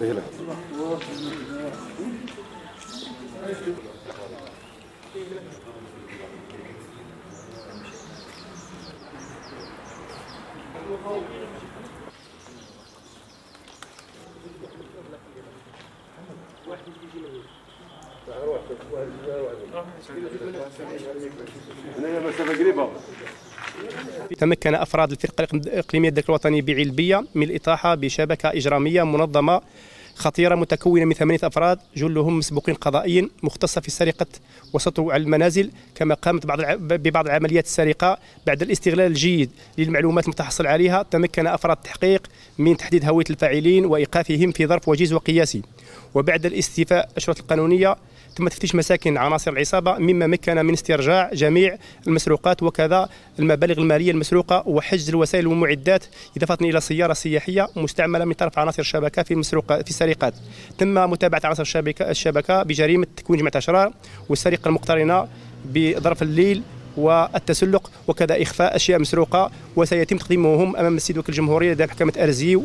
سهلة هنايا مسافة قريبة تمكن أفراد الفرقه الإقليمية الذكر الوطني بعلبية من الإطاحة بشبكة إجرامية منظمة خطيرة متكونة من ثمانية أفراد جلهم مسبوقين قضائيا مختصة في سرقة وسطو على المنازل كما قامت بعض ببعض العمليات السرقة بعد الاستغلال الجيد للمعلومات المتحصل عليها. تمكن أفراد التحقيق من تحديد هوية الفاعلين وإيقافهم في ظرف وجيز وقياسي. وبعد الاستيفاء الشروط القانونية تم تفتيش مساكن عناصر العصابة مما مكن من استرجاع جميع المسروقات وكذا المبالغ المالية المسروقة وحجز الوسائل والمعدات إضافة إلى سيارة سياحية مستعملة من طرف عناصر الشبكة في المسروقات في السرقات. تم متابعة عناصر الشبكة الشبكة بجريمة تكوين جماعة اشرار والسرقة المقترنة بظرف الليل والتسلق وكذا إخفاء أشياء مسروقة وسيتم تقديمهم أمام السيد وكيل الجمهورية لدى محكمه أرزيو.